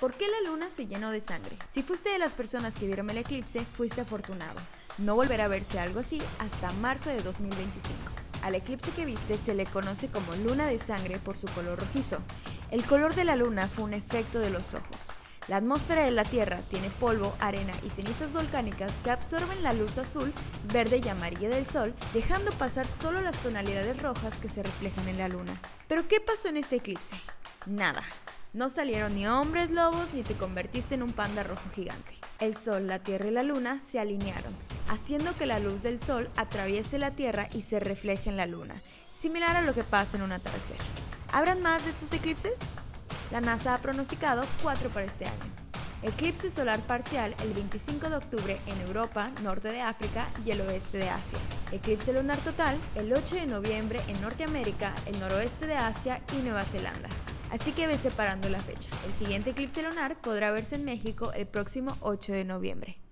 ¿Por qué la luna se llenó de sangre? Si fuiste de las personas que vieron el eclipse, fuiste afortunado. No volverá a verse algo así hasta marzo de 2025. Al eclipse que viste se le conoce como luna de sangre por su color rojizo. El color de la luna fue un efecto de los ojos. La atmósfera de la Tierra tiene polvo, arena y cenizas volcánicas que absorben la luz azul, verde y amarilla del Sol, dejando pasar solo las tonalidades rojas que se reflejan en la Luna. ¿Pero qué pasó en este eclipse? Nada. No salieron ni hombres lobos ni te convertiste en un panda rojo gigante. El Sol, la Tierra y la Luna se alinearon, haciendo que la luz del Sol atraviese la Tierra y se refleje en la Luna, similar a lo que pasa en un atardecer. ¿Habrán más de estos eclipses? La NASA ha pronosticado cuatro para este año. Eclipse solar parcial el 25 de octubre en Europa, norte de África y el oeste de Asia. Eclipse lunar total el 8 de noviembre en Norteamérica, el noroeste de Asia y Nueva Zelanda. Así que ve separando la fecha. El siguiente eclipse lunar podrá verse en México el próximo 8 de noviembre.